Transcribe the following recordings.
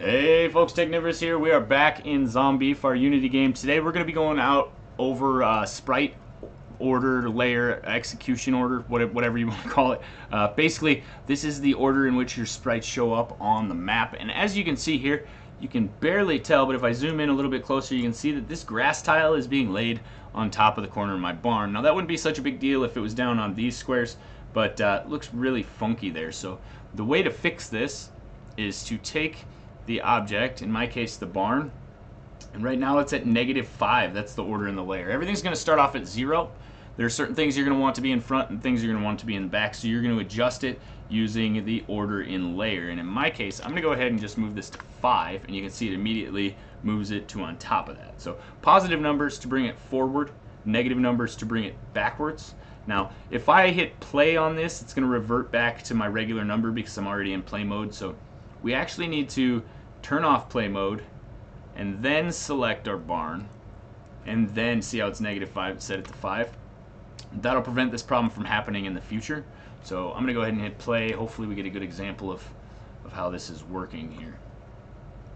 Hey folks, Technivorous here. We are back in Zombie for our Unity game. Today we're going to be going out over uh, sprite order, layer, execution order, whatever you want to call it. Uh, basically, this is the order in which your sprites show up on the map. And as you can see here, you can barely tell, but if I zoom in a little bit closer, you can see that this grass tile is being laid on top of the corner of my barn. Now that wouldn't be such a big deal if it was down on these squares, but uh, it looks really funky there. So the way to fix this is to take the object, in my case the barn, and right now it's at negative 5. That's the order in the layer. Everything's going to start off at 0. There are certain things you're going to want to be in front and things you're going to want to be in the back, so you're going to adjust it using the order in layer. And in my case, I'm going to go ahead and just move this to 5, and you can see it immediately moves it to on top of that. So positive numbers to bring it forward, negative numbers to bring it backwards. Now, if I hit play on this, it's going to revert back to my regular number because I'm already in play mode. So we actually need to turn off play mode, and then select our barn, and then see how it's negative 5, set it to 5. That'll prevent this problem from happening in the future. So I'm going to go ahead and hit play. Hopefully we get a good example of, of how this is working here.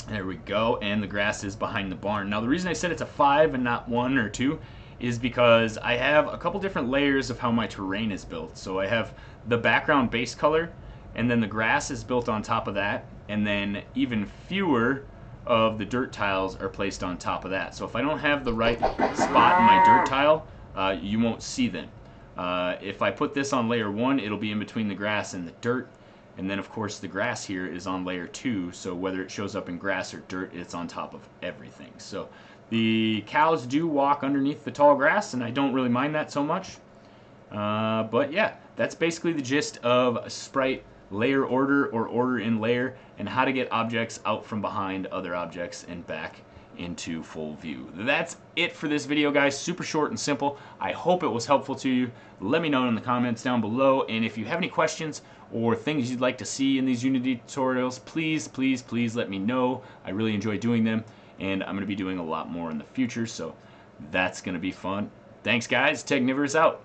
There we go, and the grass is behind the barn. Now the reason I said it's a 5 and not 1 or 2 is because I have a couple different layers of how my terrain is built. So I have the background base color, and then the grass is built on top of that, and then even fewer of the dirt tiles are placed on top of that. So if I don't have the right spot in my dirt tile, uh, you won't see them. Uh, if I put this on layer 1, it'll be in between the grass and the dirt. And then, of course, the grass here is on layer 2, so whether it shows up in grass or dirt, it's on top of everything. So the cows do walk underneath the tall grass, and I don't really mind that so much. Uh, but yeah, that's basically the gist of a Sprite layer order or order in layer, and how to get objects out from behind other objects and back into full view. That's it for this video, guys. Super short and simple. I hope it was helpful to you. Let me know in the comments down below, and if you have any questions or things you'd like to see in these Unity tutorials, please, please, please let me know. I really enjoy doing them, and I'm going to be doing a lot more in the future, so that's going to be fun. Thanks, guys. Technivorous out.